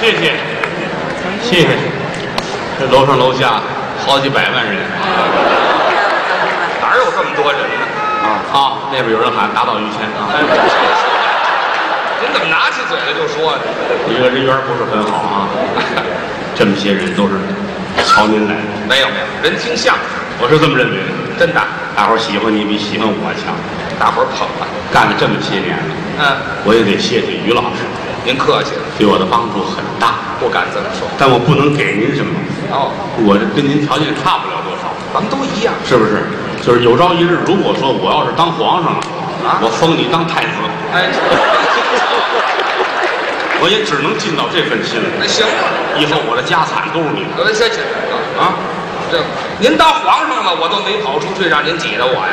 谢谢，谢谢。这楼上楼下好几百万人哪有这么多人呢？啊啊！那边有人喊打倒于谦啊，您怎么拿起嘴来就说呢？这个人缘不是很好啊。这么些人都是瞧您来的，没有没有，人听相声，我是这么认为的。真的，大伙儿喜欢你比喜欢我强。大伙儿捧了。干了这么些年了，嗯，我也得谢谢于老师，您客气了，对我的帮助很大。不敢这么说。但我不能给您什么，哦，我这跟您条件差不了多少，咱们都一样。是不是？就是有朝一日，如果说我要是当皇上了，啊我封你当太子，哎，我也只能尽到这份心了。那行了，以后我的家产都是你的得谢谢啊！啊。这您当皇上了，我都没跑出去，让您挤得我呀。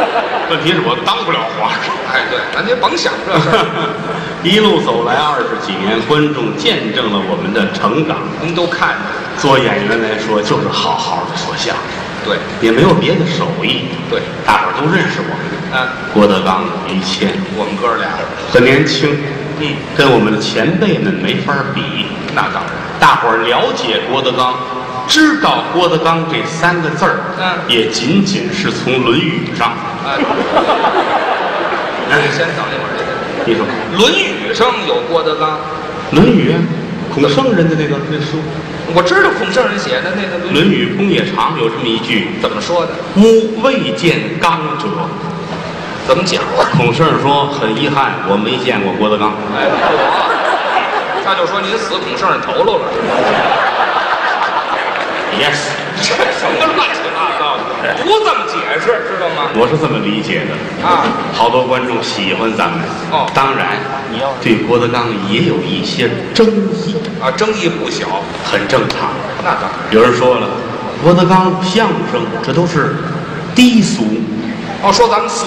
问题是我当不了皇上。哎，对，咱您甭想这事儿，一路走来二十几年，观众见证了我们的成长。您都看着。做演员来说，就是好好的说相声，对，也没有别的手艺。对大伙儿都认识我们。嗯，郭德纲、于谦我们哥俩，很年轻，嗯，跟我们的前辈们没法比。那当然，大伙儿了解郭德纲，知道郭德纲这三个字儿，嗯。也仅仅是从《论语》上。哎，先等一会儿，你说，《论语》上有郭德纲，《论语》啊，孔圣人的那个那书，我知道孔圣人写的那个《《论语论语》公冶长有这么一句。怎么说的？“吾未见刚者。怎么讲？”。孔圣人说：“很遗憾，我没见过郭德纲。哎，我，那就说您死孔圣人头颅了，”Yes，这什么乱七八糟的？不这么解释，知道吗？我是这么理解的。啊，好多观众喜欢咱们。哦当然，你要对郭德纲也有一些争议，啊，争议不小，很正常。那当然。有人说了，郭德纲相声这都是低俗，哦，说咱们俗，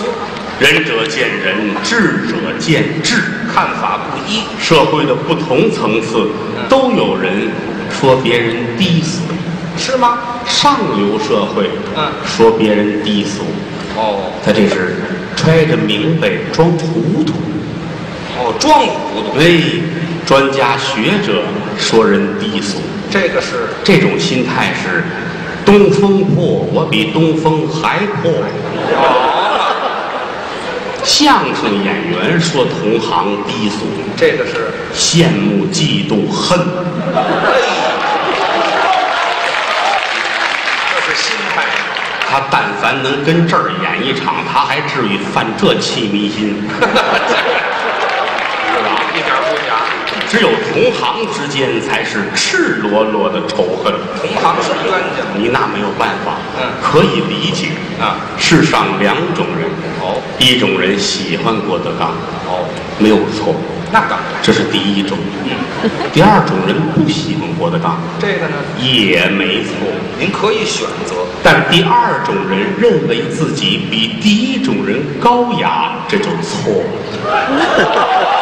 仁者见仁，智者见智，看法不一，社会的不同层次都有人说别人低俗，是吗？上流社会嗯。说别人低俗，哦。他这是揣着明白装糊涂。哦，装糊涂，哎，专家学者说人低俗，这个是。这种心态是东风破，我比东风还破。哦，相声演员说同行低俗，这个是。羡慕、嫉妒、恨，哎，这是心态，他但凡能跟这儿演一场，他还至于犯这气迷心？是吧？一点不假，只有同行之间才是赤裸裸的仇恨，同行是冤家你那没有办法，嗯可以理解。啊。世上两种人，哦一种人喜欢郭德纲，哦，没有错，那当然，这是第一种。第二种人不喜欢郭德纲，这个呢，也没错。您可以选择。但第二种人认为自己比第一种人高雅，这就错了。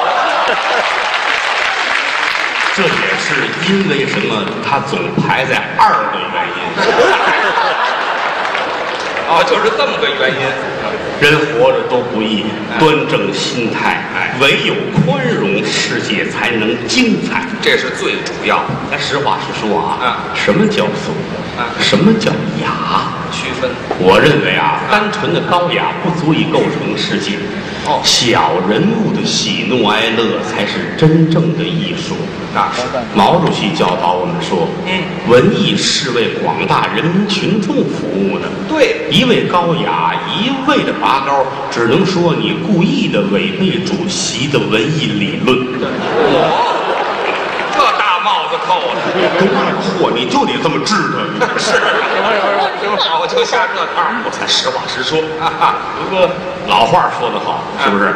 这也是因为什么？他总排在二的原因。哦，就是这么个原因。人活着都不易，端正心态，哎唯有宽容，世界才能精彩。这是最主要的咱实话实说啊，嗯什么叫俗？嗯什么叫雅？区分。我认为啊，单纯的高雅不足以构成世界。哦小人物的喜怒哀乐才是真正的艺术。那是毛主席教导我们说，嗯，文艺是为广大人民群众服务的。对，一味高雅，一味的拔高，只能说你故意的违背主席的文艺理论。我这大帽子扣的，跟那货你就得这么治他。是，那我就下这套。我才实话实说。哈哈，不过老话说得好，是不是？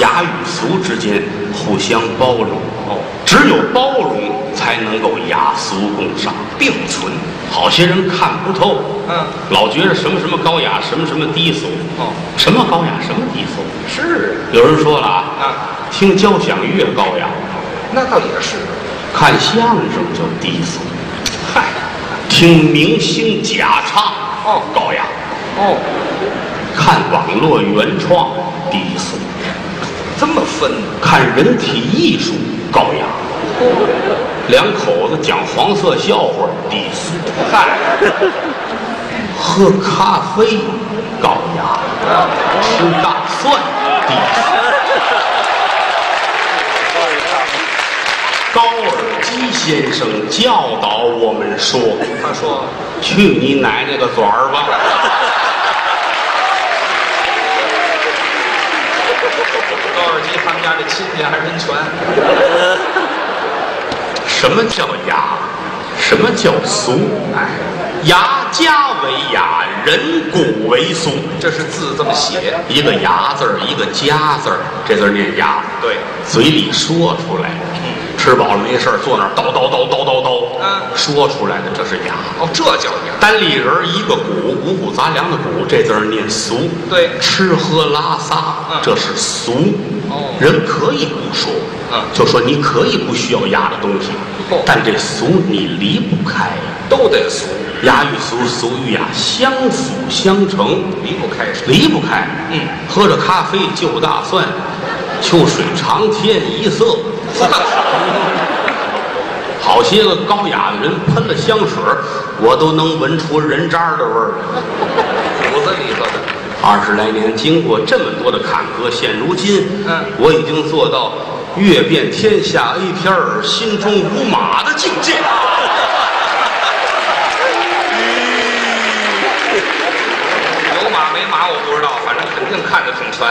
雅与俗之间互相包容。哦，只有包容，才能够雅俗共赏。并存。好些人看不透，嗯，老觉着什么什么高雅，什么什么低俗。哦，什么高雅，什么低俗？是有人说了啊，啊，听交响乐高雅，那倒也是。看相声就低俗。嗨，听明星假唱，哦。高雅；哦，看网络原创，低俗；这么分呢？看人体艺术，高雅；两口子讲黄色笑话低俗，嗨，喝咖啡高雅，吃大蒜低俗。高先生教导我们说他说：“去你奶奶个嘴儿吧！”高尔基他们家这亲戚还真全。什么叫雅？什么叫俗？哎，雅家为雅，人骨为俗。这是字这么写，一个雅字儿，一个家字儿，这字儿念雅。对，嘴里说出来，吃饱了没事儿坐那儿叨叨叨叨叨叨，嗯说出来的这是雅。哦，这叫雅。单立人一个谷，五谷杂粮的谷，这字儿念俗。对吃喝拉撒嗯，这是俗。哦人可以不说，嗯就说你可以不需要雅的东西哦，但这俗你离不开呀。都得俗，雅与俗，俗与雅相辅相成，离不开是。离不开。嗯，喝着咖啡就大蒜，秋水长天一色。好些个高雅的人喷了香水我都能闻出人渣的味儿来。骨子里头的。二十来年，经过这么多的坎坷，现如今，嗯我已经做到阅遍天下 A 片儿，心中无马的境界。有马没马我不知道，反正肯定看着挺全。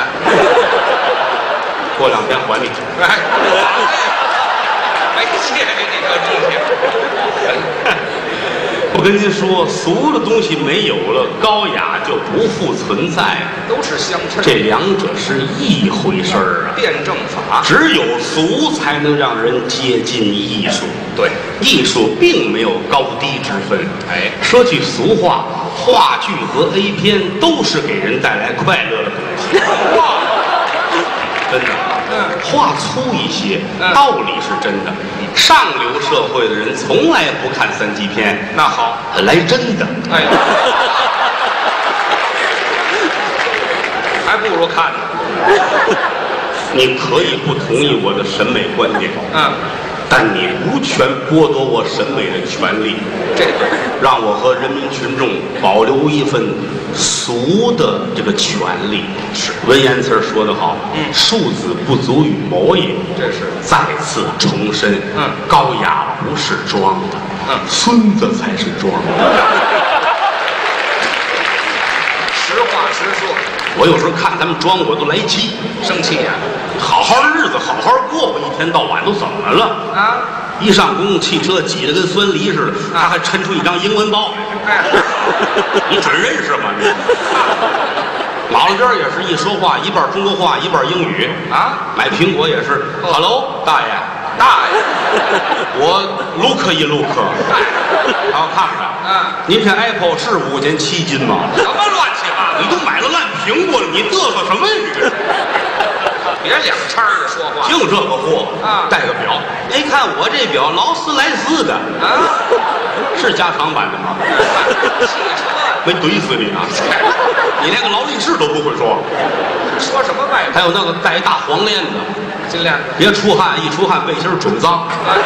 过两天还你。哎，没谢谢你个东西。我跟您说，俗的东西没有了，高雅就不复存在。都是相称，这两者是一回事儿啊。辩证法。只有俗才能让人接近艺术。对，艺术并没有高低之分。哎说句俗话，话剧和 A 片都是给人带来快乐的东西。哇，真的，嗯话粗一些，嗯道理是真的。上流社会的人从来不看三级片，那好，来真的。哎，还不如看呢。你可以不同意我的审美观点，嗯，但你无权剥夺我审美的权利，这个，让我和人民群众保留一份俗的这个权利。是文言词儿说得好，嗯庶子不足与谋也。这是再次重申，嗯高雅不是装的，嗯孙子才是装的。实话实说，我有时候看他们装，我都来气。生气呀、好好的日子，好好过吧，一天到晚都怎么了？啊？一上公共汽车挤得跟酸梨似的，他还抻出一张英文包，哎，你准认识吗？你马路边儿也是一说话一半中国话一半英语啊？买苹果也是哦，Hello，大爷，大爷，我 look 一 look，好看看。嗯您这 Apple 是五块钱七斤吗？什么乱七八糟？你都买了烂苹果了，你嘚瑟什么呀？你这是 别两叉儿的说话净这个货啊戴个表，哎，看我这表劳斯莱斯的，啊！是加长版的吗？汽车没怼死你啊！你连个劳力士都不会说。说什么外还有那个戴一大黄链子，金链子？别出汗，一出汗背心儿准脏，啊，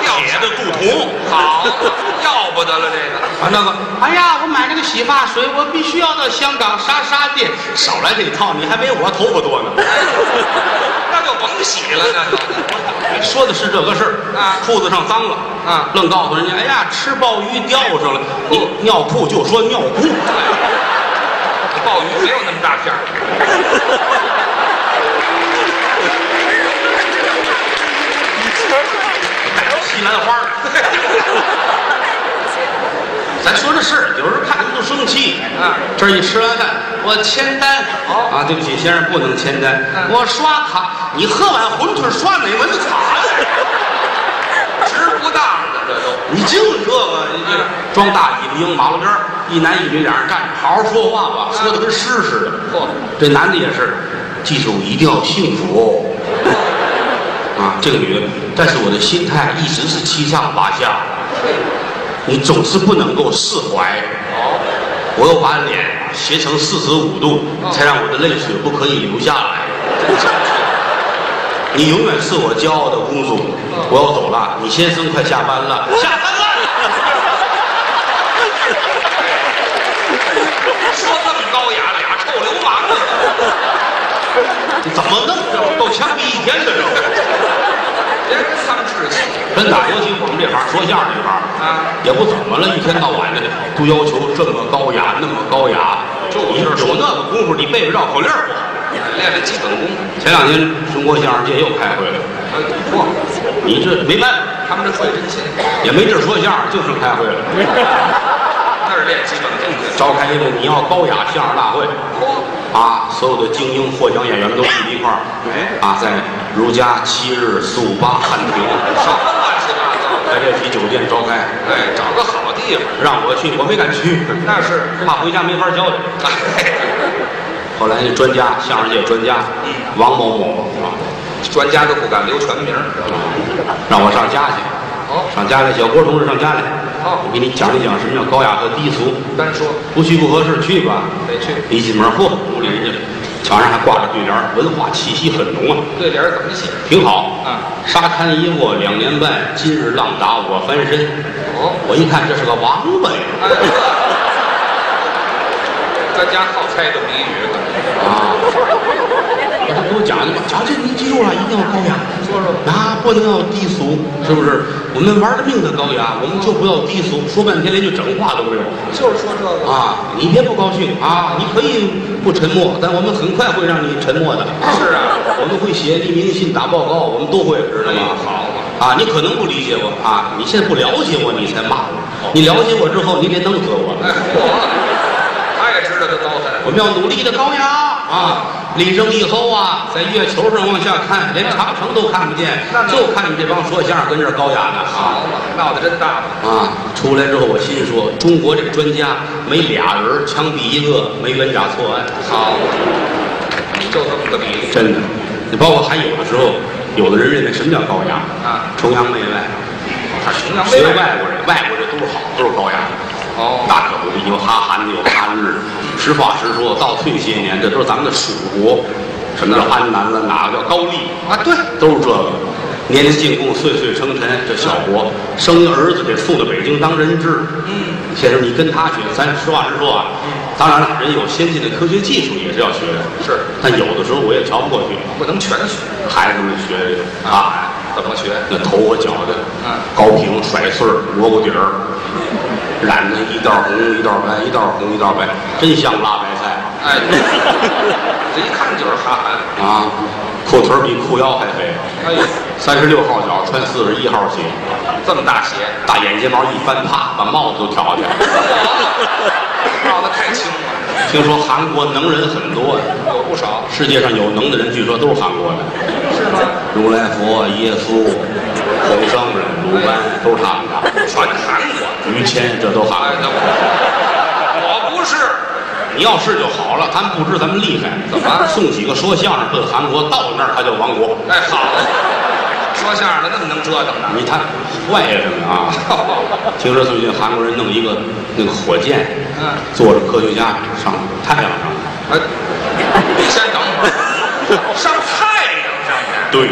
掉铁的镀铜。好，要不得了这个。啊，那个，哎呀，我买这个洗发水，我必须要到香港莎莎店。少来这一套，你还没我头发多呢。那就甭洗了，那就。说的是这个事儿啊裤子上脏了啊愣告诉人家，哎呀，吃鲍鱼掉上了。你尿裤就说尿裤，鲍鱼没有那么大片儿。西兰花儿。咱说这事儿，有时候看着就生气。啊这儿一吃完饭，我签单。哦啊，对不起，先生不能签单。嗯我刷卡，你喝碗馄饨刷哪门子卡呀？值不当的这都。你净这个，你这嗯装大尾巴鹰，马路边儿一男一女俩人站着，好好说话吧，说的跟诗似的。嚯这男的也是，记住一定要幸福哦。啊，这个女的，但是我的心态一直是七上八下，你总是不能够释怀。我又把脸斜成四十五度，才让我的泪水不可以流下来。你永远是我骄傲的公主。我要走了，你先生快下班了，下班了。说这么高雅，俩臭流氓啊！怎么弄？这够枪毙一天的这个。别人丧志气真的，尤其我们这行说相声这行啊，也不怎么了，一天到晚的都要求这么高雅，那么高雅。就是你有那个功夫，你背背绕口令儿不好。练练基本功。前两天中国相声界又开会了，哎，嚯，你这没办法，他们这会真勤，也没地儿说相声，就剩开会了。那是练基本功的。召开一个你要高雅相声大会嚯，啊，所有的精英获奖演员们都聚一块儿，哎啊，在如家七日四五八汉庭，什么乱七八糟的？在这批酒店召开，哎，找个好地方。让我去，我没敢去，那是，怕回家没法交代。哎，后来那专家，相声界专家，王某某啊，专家都不敢留全名。让我上家去，哦，上家来，小郭同志上家来，哦我给你讲一讲什么叫高雅和低俗。单说不去不合适，去吧。得去。一进门，嚯，屋里人家墙上还挂着对联儿，文化气息很浓啊，对联儿怎么写？挺好。啊，沙滩一过两年半，今日浪打我翻身。哦，我一看这是个王八呀！哎，专家好猜的谜语，啊，他给我讲的嘛，讲这你记住了，一定要高雅。说说啊，不能要低俗，是不是？我们玩了命的高雅，我们就不要低俗。说半天连句整话都没有就是说这个。啊！你别不高兴啊！你可以不沉默，但我们很快会让你沉默的。是啊，我们会写匿名信、打报告，我们都会，知道哎吗？好嘛，啊，你可能不理解我啊，你现在不了解我，你才骂我。你了解我之后，你得弄死我。哎，嚯，我们要努力的高雅啊！立正以后啊，在月球上往下看，连长城都看不见，就看你这帮说相声跟这儿高雅呢啊！闹得真大。啊，出来之后我心说，中国这个专家没俩人枪毙一个，没冤假错案，好，就这么个比例。真的。你包括还有的时候，有的人认为什么叫高雅啊？崇洋媚外，他崇洋媚外学外国人，外国人都是好，都是高雅。哦，大可不必，有哈韩的，有哈日的。实话实说，到退些年，这都是咱们的蜀国。什么叫安南了？哪个叫高丽？啊，对，都是这个。年年进贡，岁岁称臣，这小国生一儿子得送到北京当人质。嗯，先生，你跟他学，咱实话实说啊。当然了，人有先进的科学技术也是要学的。是，但有的时候我也瞧不过去，不能全学孩子们学这个啊，怎么学？那头和脚的，嗯高平甩穗儿，蘑菇底儿，染的一道红一道白，一道红一道白，真像辣白菜哎，这一看就是哈韩。啊！裤腿比裤腰还肥，哎呦，三十六号脚穿四十一号鞋，这么大鞋，大眼睫毛一翻，啪，把帽子都挑下去。闹得太轻了，听说韩国能人很多呀，有不少。世界上有能的人，据说都是韩国的，是吗？如来佛、耶稣、孔圣人、鲁班都是他们的，全韩国。于谦这都韩哎，国的。我我不是。你要是就好了，他们不知咱们厉害，怎么送几个说相声奔韩国，到那儿他就亡国。哎，好，说相声的那么能折腾呢？你看坏呀，他们啊！听说最近韩国人弄一个那个火箭，嗯，坐着科学家上太阳上。哎，你先等会儿，上太阳上去，对，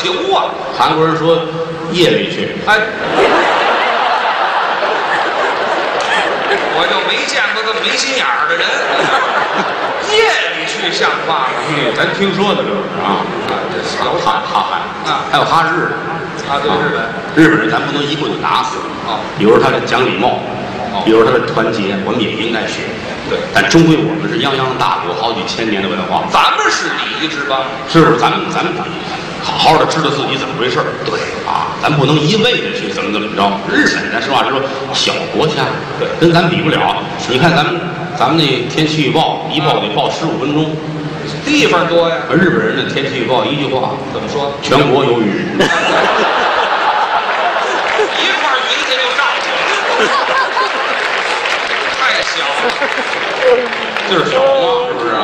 球啊！韩国人说夜里去，哎，我就没见过这么没心眼儿的人，夜里去像话吗？嗯，咱听说的这是啊，啊，这还有哈哈韩啊。还有哈日的啊，对日本，日本人咱不能一棍子打死。哦。比如他的讲礼貌哦，比如他的团结，我们也应该学。对。但终归我们是泱泱大国，好几千年的文化，咱们是礼仪之邦，是不是？咱们咱们好好的知道自己怎么回事儿对啊，咱不能一味的去怎么怎么着。日本咱实话实说，小国家，对跟咱比不了。你看咱们咱们那天气预报一报得报十五分钟，地方多呀。而日本人的天气预报一句话，怎么说？全国有雨。一块云彩就照过来了，太小了，地 儿小嘛，是不是啊？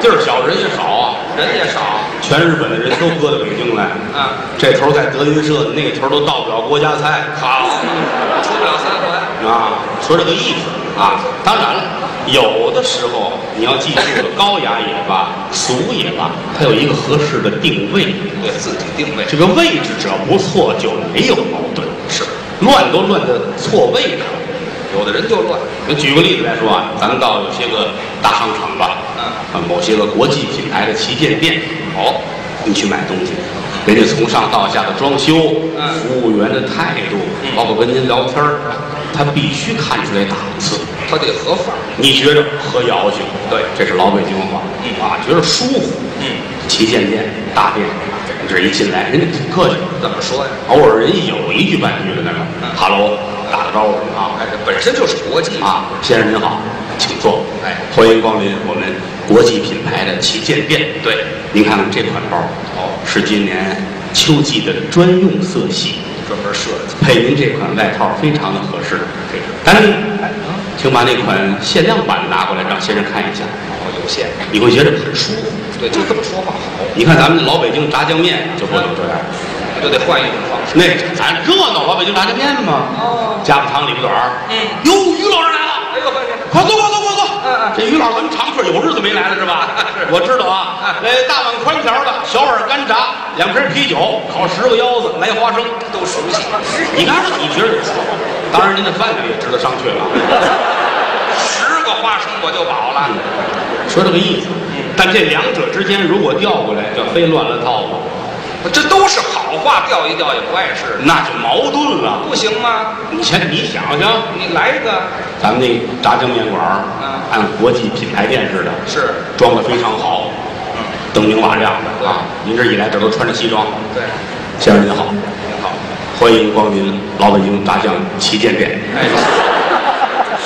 地儿小人也少啊，人也少全日本的人都搁到北京来，啊。这头在德云社，那头都到不了国家菜好，出不了三环。啊。说这个意思啊。当然了，有的时候你要记住了，高雅也罢，俗也罢，它有一个合适的定位。对自己定位这个位置只要不错，就没有矛盾。是，乱都乱在错位置。有的人就乱，你举个例子来说啊，咱们到有些个大商场吧，嗯啊，某些个国际品牌的旗舰店，哦，你去买东西，人家从上到下的装修，嗯服务员的态度，嗯包括跟您聊天儿他必须看出来档次。他得合法，你觉着合窑性，对这是老北京话，嗯啊，觉着舒服。嗯，旗舰店、大店，你这一进来，人家挺客气，怎么说呀？偶尔人有一句半句的那个嗯哈喽，打个招呼啊，哎，这本身就是国际啊，先生您好，请坐。哎。欢迎光临我们国际品牌的旗舰店。对，您看看这款包，哦。是今年秋季的专用色系，专门设计，配您这款外套非常的合适。这个。但是，请把那款限量版拿过来让先生看一下，哦有限，你会觉得很舒服。对，就这么说话好，你看咱们老北京炸酱面就不能这样，就得换一种方式。那咱热闹老北京炸酱面嘛，哦家不长里不短儿。嗯哟，于老师来了。哎呦呵，快坐，快坐，快坐！嗯嗯这于老师咱们常客，有日子没来了是吧？是 我知道啊。嗯来大碗宽条的，小碗干炸，两瓶啤酒，烤十个腰子，来花生。都熟悉，你看你觉得？当然，您的饭量也值得商榷了。十个花生我就饱了。说这个意思。但这两者之间如果调过来，就非乱了套了，话，调一调也不碍事，那就矛盾了。不行吗？你先你想想，你来一个，咱们那炸酱面馆按国际品牌店似的，是，装的非常好，灯明瓦亮的啊。您这一来，这都穿着西装。对，先生您好，您好。欢迎光临老北京炸酱旗舰店。哎，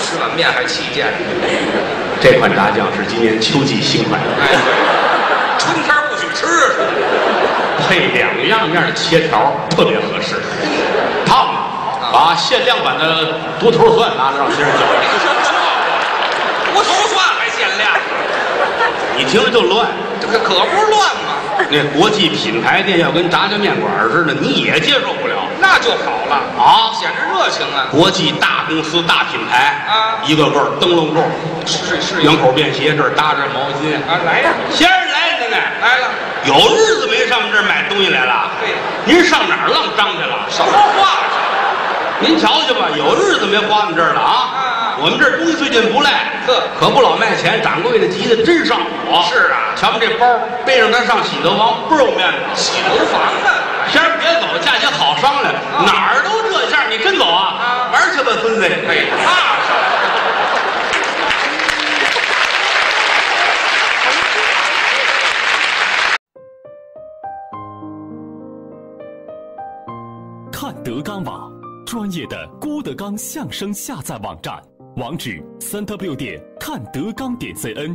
吃碗面还旗舰，这款炸酱是今年秋季新款，哎，春天配两样面的切条特别合适。烫啊！把限量版的独头蒜拿来让先生搅。你说错了，无头蒜还限量，你听着就乱。这可可不是乱吗？那国际品牌店要跟炸酱面馆似的，你也接受不了那就好了，啊！显着热情啊！国际大公司、大品牌啊一个个灯笼扣，是是两口便鞋，这儿搭着毛巾。啊，来呀，先生来了呢，来了，有日子没上我们这儿买东西来了。对您上哪儿浪张去了？什么话您瞧瞧吧，有日子没花我们这儿了啊！我们这儿东西最近不赖，呵可不老卖钱，掌柜的急得真上火。是啊瞧我们这包背上它上洗头房，倍儿有面子。洗头房啊？先生别走，价钱好商量，哪儿都这价，你真走啊？啊玩去吧，孙子。哎，那是。德纲网，专业的郭德纲相声下载网站，网址：三 w 点看德纲点 cn。